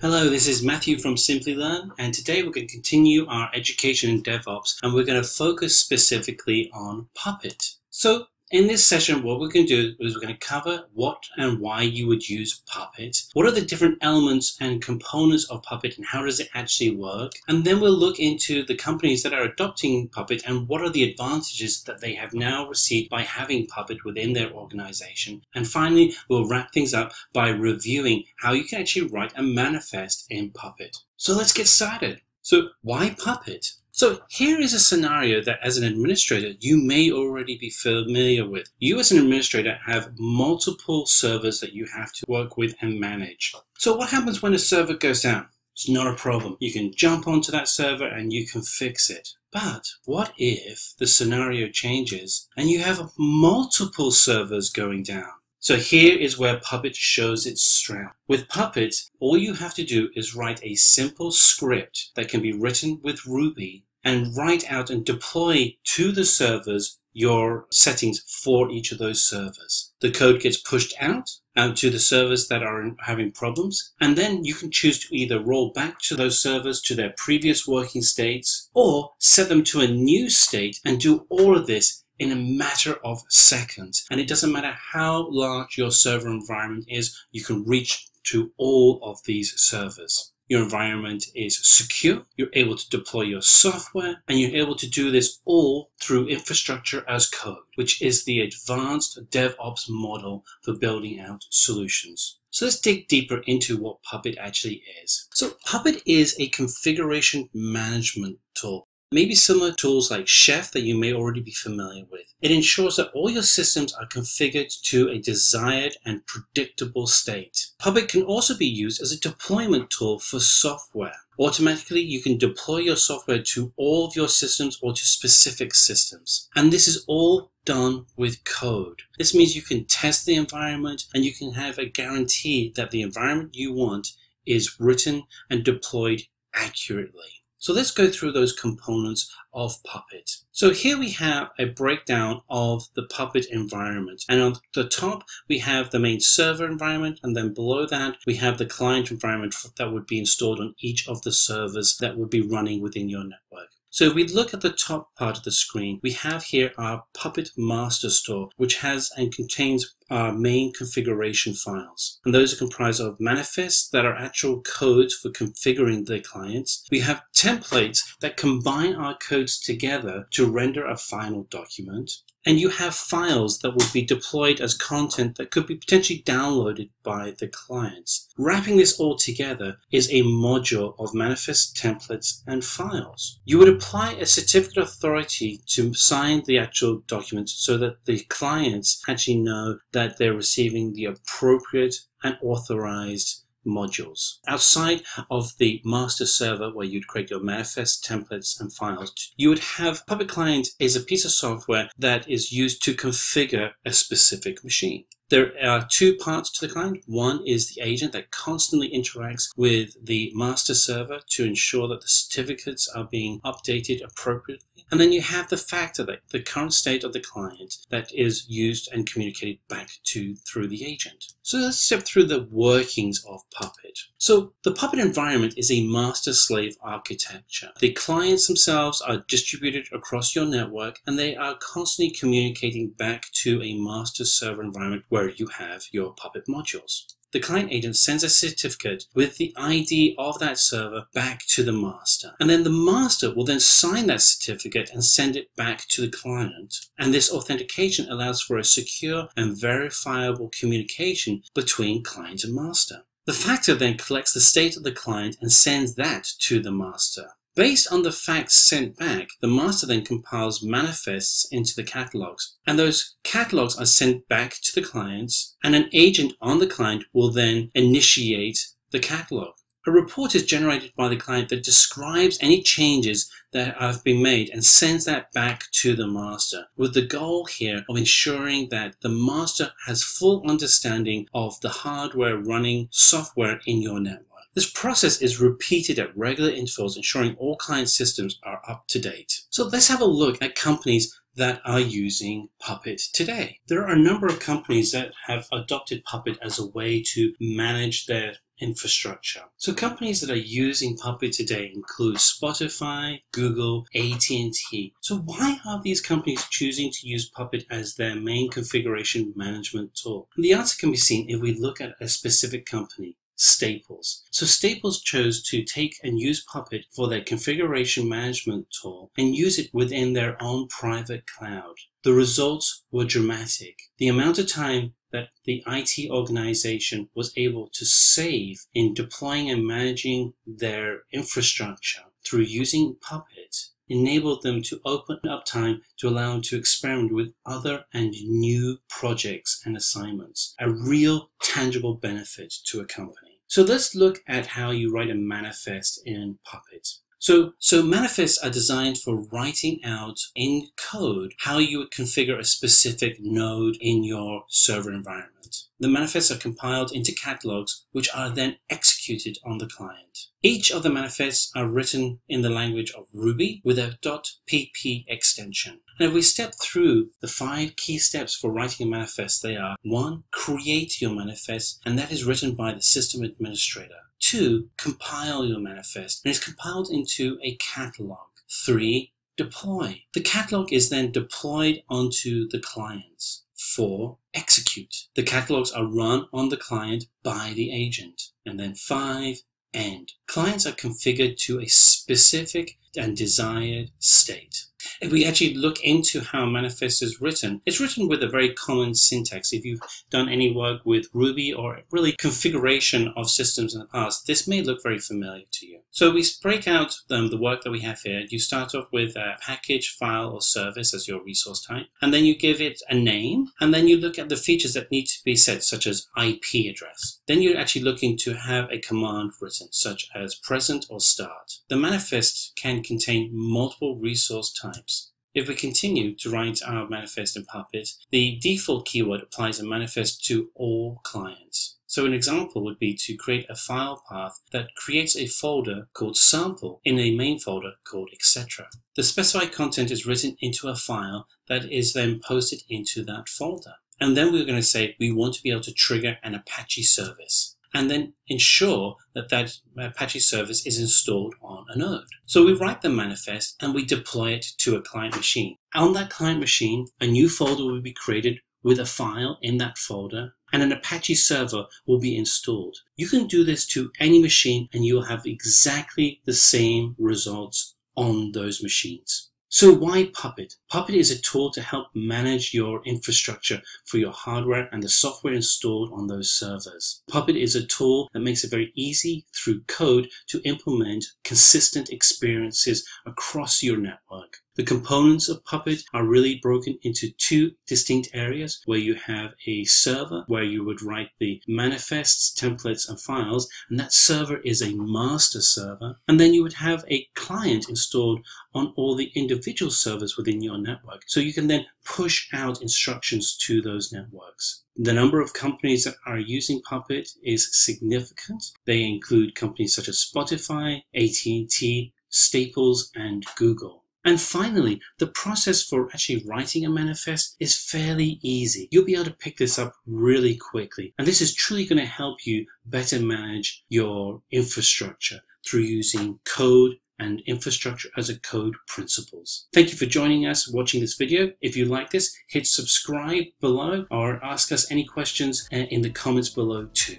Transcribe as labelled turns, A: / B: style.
A: Hello, this is Matthew from Simplilearn, and today we're going to continue our education in DevOps, and we're going to focus specifically on Puppet. So, in this session, what we're going to do is we're going to cover what and why you would use Puppet, what are the different elements and components of Puppet and how does it actually work, and then we'll look into the companies that are adopting Puppet and what are the advantages that they have now received by having Puppet within their organization. And finally, we'll wrap things up by reviewing how you can actually write a manifest in Puppet. So let's get started. So why Puppet? So here is a scenario that as an administrator, you may already be familiar with. You as an administrator have multiple servers that you have to work with and manage. So what happens when a server goes down? It's not a problem. You can jump onto that server and you can fix it. But what if the scenario changes and you have multiple servers going down? So here is where Puppet shows its strength. With Puppet, all you have to do is write a simple script that can be written with Ruby and write out and deploy to the servers your settings for each of those servers. The code gets pushed out, out to the servers that are having problems, and then you can choose to either roll back to those servers to their previous working states or set them to a new state and do all of this in a matter of seconds. And it doesn't matter how large your server environment is, you can reach to all of these servers your environment is secure, you're able to deploy your software, and you're able to do this all through infrastructure as code, which is the advanced DevOps model for building out solutions. So let's dig deeper into what Puppet actually is. So Puppet is a configuration management tool maybe similar tools like Chef that you may already be familiar with. It ensures that all your systems are configured to a desired and predictable state. Puppet can also be used as a deployment tool for software. Automatically, you can deploy your software to all of your systems or to specific systems. And this is all done with code. This means you can test the environment and you can have a guarantee that the environment you want is written and deployed accurately. So let's go through those components of Puppet. So here we have a breakdown of the Puppet environment. And on the top, we have the main server environment. And then below that, we have the client environment that would be installed on each of the servers that would be running within your network. So if we look at the top part of the screen, we have here our Puppet Master Store, which has and contains our main configuration files. And those are comprised of manifests that are actual codes for configuring the clients. We have templates that combine our codes together to render a final document and you have files that will be deployed as content that could be potentially downloaded by the clients. Wrapping this all together is a module of manifest templates and files. You would apply a certificate authority to sign the actual documents so that the clients actually know that they're receiving the appropriate and authorized modules. Outside of the master server where you'd create your manifest templates and files, you would have Puppet Client is a piece of software that is used to configure a specific machine. There are two parts to the client. One is the agent that constantly interacts with the master server to ensure that the certificates are being updated appropriately. And then you have the Facter that the current state of the client that is used and communicated back to through the agent. So let's step through the workings of Puppet. So the Puppet environment is a master-slave architecture. The clients themselves are distributed across your network and they are constantly communicating back to a master server environment where you have your Puppet modules the client agent sends a certificate with the ID of that server back to the master. And then the master will then sign that certificate and send it back to the client. And this authentication allows for a secure and verifiable communication between client and master. The Facter then collects the state of the client and sends that to the master. Based on the facts sent back, the master then compiles manifests into the catalogs, and those catalogs are sent back to the clients, and an agent on the client will then initiate the catalog. A report is generated by the client that describes any changes that have been made and sends that back to the master with the goal here of ensuring that the master has full understanding of the hardware running software in your network. This process is repeated at regular intervals, ensuring all client systems are up to date. So let's have a look at companies that are using Puppet today. There are a number of companies that have adopted Puppet as a way to manage their infrastructure. So companies that are using Puppet today include Spotify, Google, AT&T. So why are these companies choosing to use Puppet as their main configuration management tool? And the answer can be seen if we look at a specific company. Staples. So Staples chose to take and use Puppet for their configuration management tool and use it within their own private cloud. The results were dramatic. The amount of time that the IT organization was able to save in deploying and managing their infrastructure through using Puppet enabled them to open up time to allow them to experiment with other and new projects and assignments, a real tangible benefit to a company. So let's look at how you write a manifest in Puppet. So, so manifests are designed for writing out in code how you would configure a specific node in your server environment. The manifests are compiled into catalogs, which are then executed on the client. Each of the manifests are written in the language of Ruby with a .pp extension. And if we step through the five key steps for writing a manifest, they are one, create your manifest, and that is written by the system administrator. Two, compile your manifest, and it's compiled into a catalog. Three, deploy. The catalog is then deployed onto the clients. Four, execute. The catalogs are run on the client by the agent. And then five, end. Clients are configured to a specific and desired state. If we actually look into how manifest is written, it's written with a very common syntax. If you've done any work with Ruby or really configuration of systems in the past, this may look very familiar to you. So we break out um, the work that we have here. You start off with a package, file, or service as your resource type, and then you give it a name, and then you look at the features that need to be set, such as IP address. Then you're actually looking to have a command written, such as present or start. The manifest can contain multiple resource types. If we continue to write our manifest in Puppet, the default keyword applies a manifest to all clients. So an example would be to create a file path that creates a folder called sample in a main folder called etc. The specified content is written into a file that is then posted into that folder. And then we're going to say we want to be able to trigger an Apache service and then ensure that that uh, Apache service is installed on a node. So we write the manifest and we deploy it to a client machine. On that client machine, a new folder will be created with a file in that folder and an Apache server will be installed. You can do this to any machine and you'll have exactly the same results on those machines. So why Puppet? Puppet is a tool to help manage your infrastructure for your hardware and the software installed on those servers. Puppet is a tool that makes it very easy through code to implement consistent experiences across your network. The components of Puppet are really broken into two distinct areas where you have a server where you would write the manifests, templates, and files, and that server is a master server. And then you would have a client installed on all the individual servers within your network. So you can then push out instructions to those networks. The number of companies that are using Puppet is significant. They include companies such as Spotify, AT&T, Staples, and Google. And finally, the process for actually writing a manifest is fairly easy. You'll be able to pick this up really quickly. And this is truly going to help you better manage your infrastructure through using code and infrastructure as a code principles. Thank you for joining us watching this video. If you like this, hit subscribe below or ask us any questions uh, in the comments below too.